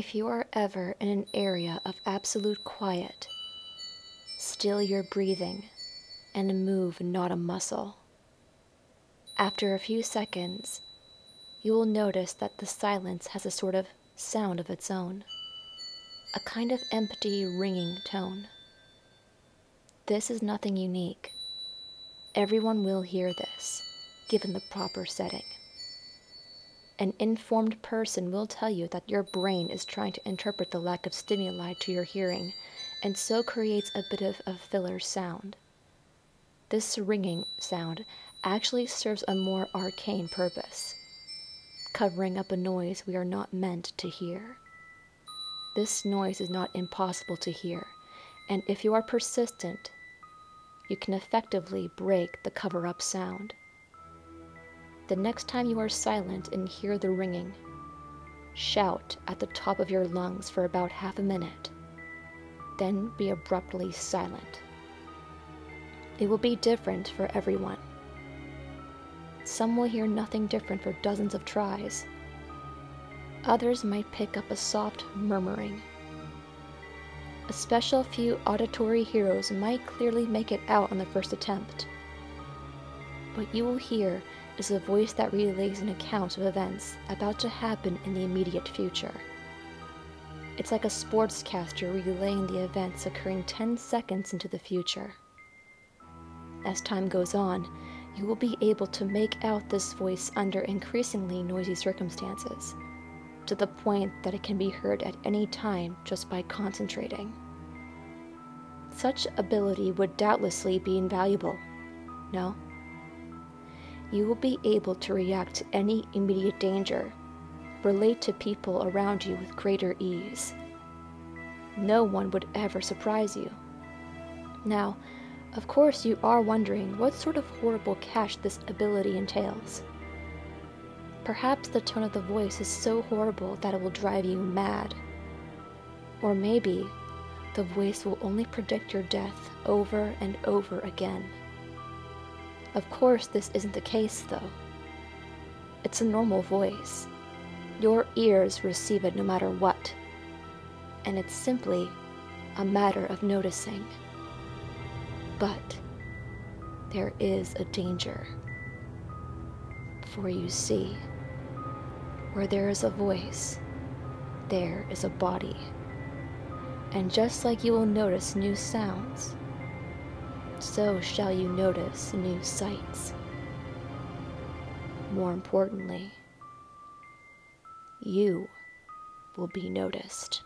If you are ever in an area of absolute quiet, still your breathing and move not a muscle. After a few seconds, you will notice that the silence has a sort of sound of its own, a kind of empty ringing tone. This is nothing unique. Everyone will hear this, given the proper setting. An informed person will tell you that your brain is trying to interpret the lack of stimuli to your hearing and so creates a bit of a filler sound. This ringing sound actually serves a more arcane purpose, covering up a noise we are not meant to hear. This noise is not impossible to hear, and if you are persistent, you can effectively break the cover up sound. The next time you are silent and hear the ringing, shout at the top of your lungs for about half a minute, then be abruptly silent. It will be different for everyone. Some will hear nothing different for dozens of tries. Others might pick up a soft murmuring. A special few auditory heroes might clearly make it out on the first attempt. What you will hear is a voice that relays an account of events about to happen in the immediate future. It's like a sportscaster relaying the events occurring 10 seconds into the future. As time goes on, you will be able to make out this voice under increasingly noisy circumstances, to the point that it can be heard at any time just by concentrating. Such ability would doubtlessly be invaluable, no? You will be able to react to any immediate danger, relate to people around you with greater ease. No one would ever surprise you. Now, of course, you are wondering what sort of horrible cash this ability entails. Perhaps the tone of the voice is so horrible that it will drive you mad. Or maybe the voice will only predict your death over and over again. Of course, this isn't the case, though. It's a normal voice. Your ears receive it no matter what. And it's simply a matter of noticing. But there is a danger. For you see, where there is a voice, there is a body. And just like you will notice new sounds, so shall you notice new sights. More importantly, you will be noticed.